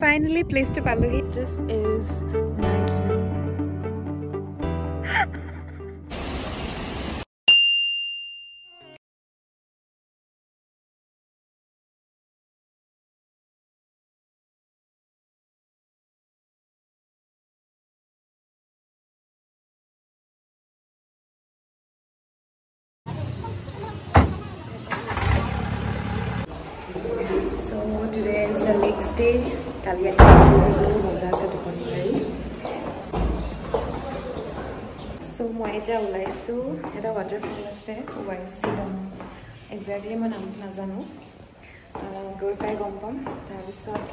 Finally placed a pallu. This is like So today is the next day আছে টোপনি মাৰি চ' মই এতিয়া ওলাইছোঁ এটা ৱাটাৰফল আছে ৱাই চি নাম একজেক্টলি মই নাম নাজানো গৈ পাই গম পাম তাৰপিছত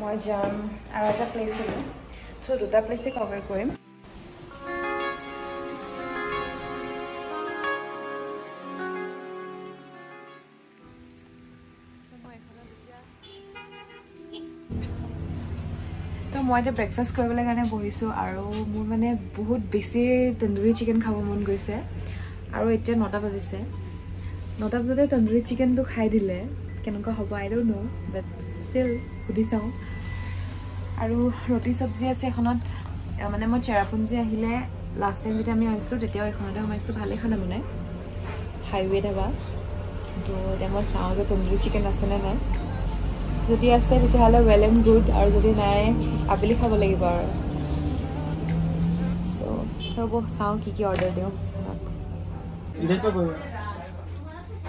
মই যাম আৰু এটা প্লেচলৈ চ' দুটা প্লেচে কভাৰ কৰিম মই এতিয়া ব্ৰেকফাষ্ট কৰিবলৈ কাৰণে বহিছোঁ আৰু মোৰ মানে বহুত বেছি তন্দুৰী চিকেন খাব মন গৈছে। আৰু এতিয়া নটা বাজিছে। নটা বজাতে তন্দুৰী চিকেনটো খাই দিলে। কেনেকুৱা হ'ব আই ডোণ্ট ন' বাট ষ্টিল সুধি চাওঁ। আৰু ৰুটি চব্জি আছে এখনত। মানে মই চেৰাপুঞ্জী আহিলে। লাষ্ট টাইম যেতিয়া আমি আহিছিলোঁ তেতিয়াও এইখনতে সোমাইছিলোঁ। ভালেই খানা বনাই হাইৱে ধাবা। তো এতিয়া মই চাওঁ যে তন্দুৰী চিকেন আছেনে নাই। যদি আছে তেতিয়াহ'লে ৱেল এণ্ড গুড আৰু যদি নাই আবেলি খাব লাগিব আৰু চ' ৰ'ব চাওঁ কি কি অৰ্ডাৰ দিওঁ इधर तो कोई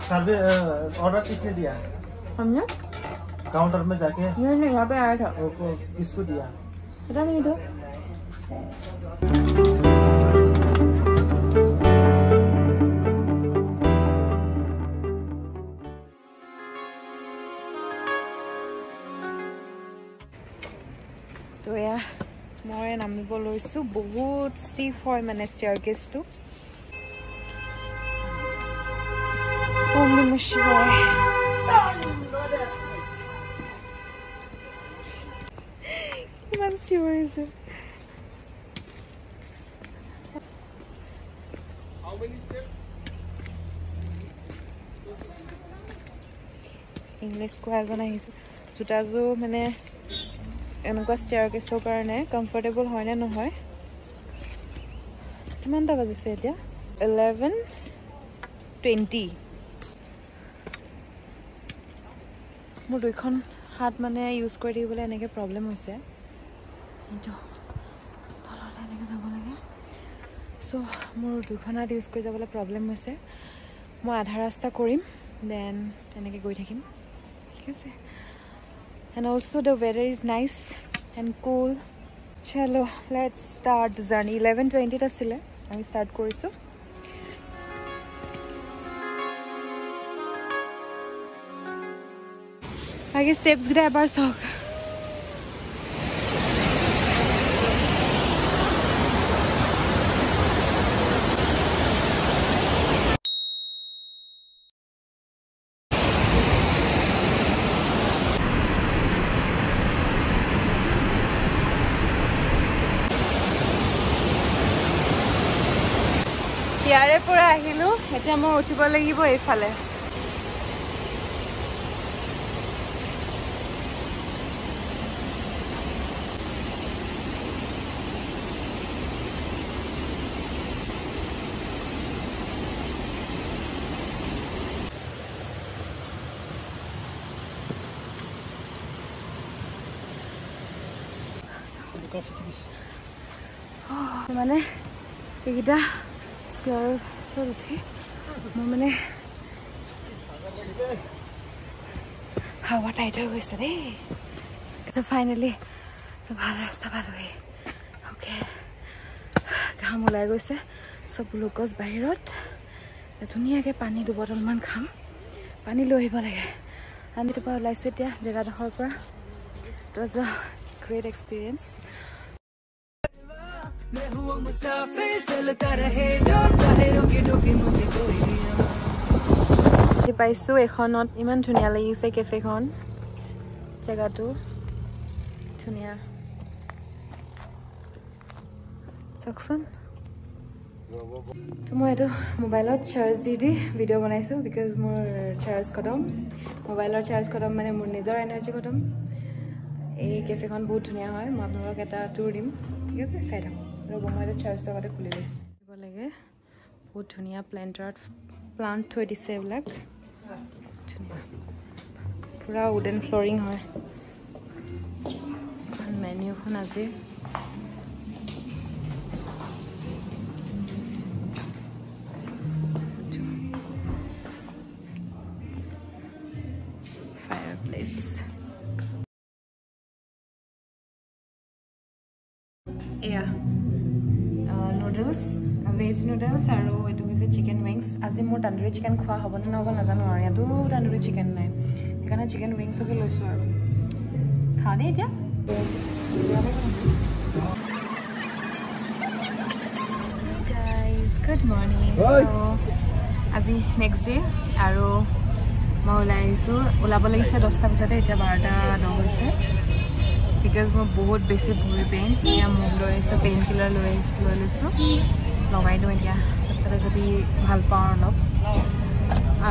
सर्वे ऑर्डर किसने दिया हमने काउंटर में जाके नहीं नहीं यहाँ पे आया था वो को किसको दिया पता नहीं था মই নামিব লৈছোঁ। বহুত ষ্টিফ হয় মানে ষ্টেয়াৰ কেছটো ইমান চিঞৰিছে ইংলিছ কোৱা এজন আহিছে। জোতাযোৰ মানে এনেকুৱা ষ্টেয়াৰ কেছৰ কাৰণে কমফৰ্টেবল হয়নে নহয়? কিমানটা বাজিছে এতিয়া? ইলেভেন টুৱেণ্টি মোৰ দুইখন হাত মানে ইউজ কৰি থাকিবলৈ এনেকৈ প্ৰব্লেম হৈছে। তললৈ এনেকৈ যাব লাগে। চ' মোৰ দুইখন হাত ইউজ কৰি যাবলৈ প্ৰব্লেম হৈছে। মই আধা ৰাস্তা কৰিম দেন তেনেকৈ গৈ থাকিম। ঠিক আছে। And also' the weather is nice and cool চলো লেটছ ষ্টাৰ্ট জাৰ্ণি ইলেভেন টুৱেণ্টিত আছিলে আমি ষ্টাৰ্ট কৰিছোঁ বাকী ষ্টেপছকেইটা এবাৰ চাওক ইয়াৰে পৰা আহিলোঁ এতিয়া মই উঠিব লাগিব এইফালে। মানে এইকেইটা চিয়াৰত উঠি মই মানে হাৱা টাইট হৈ গৈছে দেই ফাইনেলি ভাল ৰাস্তা পালোহি। অ'কে ঘাম ওলাই গৈছে। চব গ্লুক'জ বাহিৰত। ধুনীয়াকৈ পানী দুবটলমান খাম। পানী লৈ আহিব লাগে। আমি তাৰপৰা ওলাইছোঁ এতিয়া জেগাডোখৰৰ পৰা। It was a great experience मैं हुआ मुसाफिर चलता रहे जो चाहे रोके टोके मुझे कोई আহি পাইছোঁ এইখনত ইমান ধুনীয়া লাগিছে কেফেখন জেগাটো ধুনীয়া চাওকচোন তো মই এইটো মোবাইলত চাৰ্জ দি দি ভিডিঅ' বনাইছোঁ বিকজ মোৰ চাৰ্জ খতম মোবাইলৰ চাৰ্জ খতম মানে মোৰ নিজৰ এনাৰ্জি খতম এই কেফেখন বহুত ধুনীয়া হয় মই আপোনালোকক এটা টুৰ দিম ঠিক আছে চাই থাকক ৰ'ব মই এতিয়া চাৰ্জ টকাতে খুলি লৈছোঁ দিব লাগে। বহুত ধুনীয়া প্লেণ্টাৰত প্লাণ্ট থৈ দিছে এইবিলাক। ধুনীয়া। পূৰা উডেন ফ্ল'ৰিং হয়। মেনিউখন আজি। Fireplace. এয়া। নুডলছ ভেজ নুডলছ আৰু এইটো হৈছে চিকেন উইংছ আজি মোৰ তান্দুৰী চিকেন খোৱা হ'বনে নহ'ব নাজানো আৰু ইয়াতো তান্দুৰী চিকেন নাই। সেইকাৰণে চিকেন উইংছকে লৈছোঁ আৰু। খাওঁ দেই এতিয়া। গুড মৰ্ণিং আজি নেক্সট ডে আৰু মই ওলাই আহিছোঁ। ওলাব লাগিছে দহটা বজাতে এতিয়া বাৰটা দহ হৈছে বিকজ মই বহুত বেছি ভৰি পেইন এতিয়া মোক লৈ আহিছোঁ পেইন কিলাৰ লৈ আহিছোঁ লৈ লৈছোঁ লগাই দিওঁ এতিয়া তাৰপিছতে যদি ভাল পাওঁ অলপ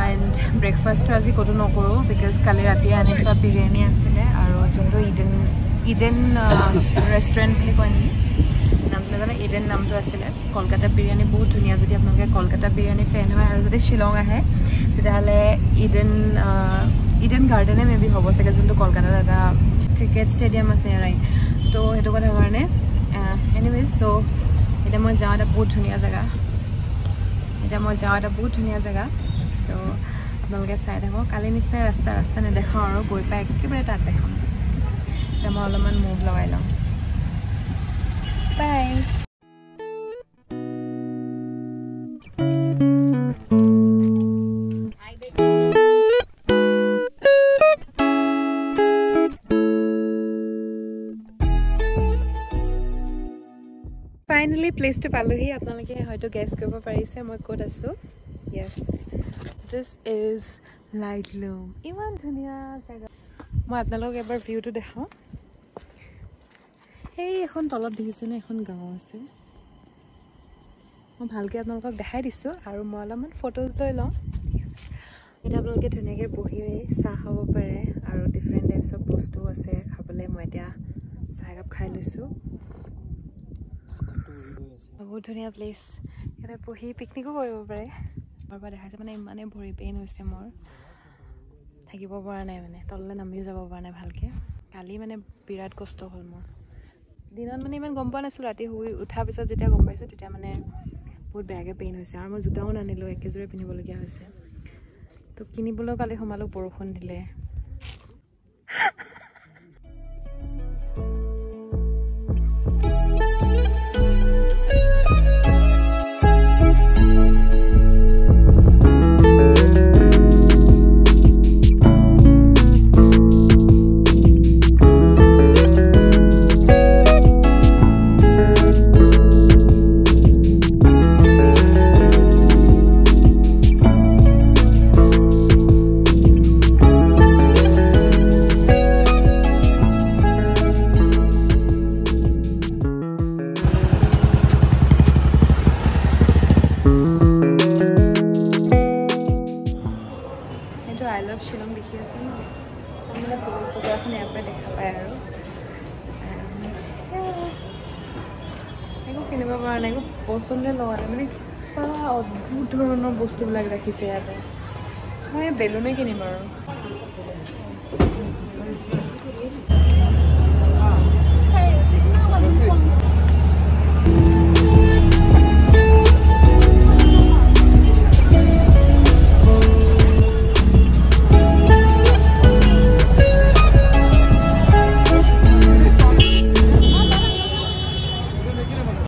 এণ্ড ব্ৰেকফাষ্টটো আজি ক'তো নকৰোঁ বিকজ কালি ৰাতিয়ে আনি থোৱা বিৰিয়ানী আছিলে আৰু যোনটো ইডেন ইডেন ৰেষ্টুৰেণ্ট বুলি কয় নেকি নামটো নাজানো ইডেন নামটো আছিলে কলকাতা বিৰিয়ানী বহুত ধুনীয়া যদি আপোনালোকে কলকাতা বিৰিয়ানী ফেন হয় আৰু যদি শ্বিলং আহে তেতিয়াহ'লে ইডেন ইডেন গাৰ্ডেনে মে বি হ'ব চাগে যোনটো কলকাতাত এটা ক্ৰিকেট ষ্টেডিয়াম আছে ৰাইট তো সেইটো কথা কাৰণে এনিৱেজ চ' এতিয়া মই যাওঁ এটা বহুত ধুনীয়া জেগা। এতিয়া মই যাওঁ এটা বহুত ধুনীয়া জেগা। তো আপোনালোকে চাই থাকক। কালি নিচিনাই ৰাস্তা ৰাস্তা নেদেখাওঁ আৰু গৈ পাই একেবাৰে তাত আছে? এতিয়া মই অলপমান মুভ লগাই লওঁ। বাই ফাইনেলি প্লেচটো পালোহি আপোনালোকে হয়তো গেছ কৰিব পাৰিছে মই ক'ত আছোঁ। য়েছ দিছ ইজ লাইট লুম ইমান ধুনীয়া জেগা। মই আপোনালোকক এবাৰ ভিউটো দেখাওঁ। সেই এখন তলত দেখিছেনে এখন গাঁও আছে। মই ভালকৈ আপোনালোকক দেখাই দিছোঁ আৰু মই অলপমান ফটোজ লৈ লওঁ। ঠিক আছে। এতিয়া আপোনালোকে ধুনীয়াকৈ বহি চাহ খাব পাৰে আৰু ডিফাৰেণ্ট টাইপছৰ বস্তু আছে। খাবলৈ মই এতিয়া চাহ একাপ খাই লৈছোঁ। বহুত ধুনীয়া প্লেচ ইয়াতে বহি পিকনিকো কৰিব পাৰে। ঘৰৰ পৰা দেখাইছে মানে ইমানেই ভৰি পেইন হৈছে মোৰ। থাকিব পৰা নাই মানে তললৈ নামিও যাব পৰা নাই ভালকৈ। কালি মানে বিৰাট কষ্ট হ'ল মোৰ। দিনত মানে ইমান গম পোৱা নাছিলোঁ ৰাতি শুই উঠাৰ পিছত যেতিয়া গম পাইছোঁ তেতিয়া মানে বহুত বেয়াকৈ পেইন হৈছে আৰু মই জোতাও নানিলোঁ একেযোৰে পিন্ধিবলগীয়া হৈছে। তো কিনিবলৈও কালি সোমালোঁ বৰষুণ দিলে। আৰু একো কিনিব পৰা নাই একো পচন্দে লগা নাই মানে কিবা অদ্ভুত ধৰণৰ বস্তুবিলাক ৰাখিছে ইয়াতে। মই বেলুনে কিনিম আৰু।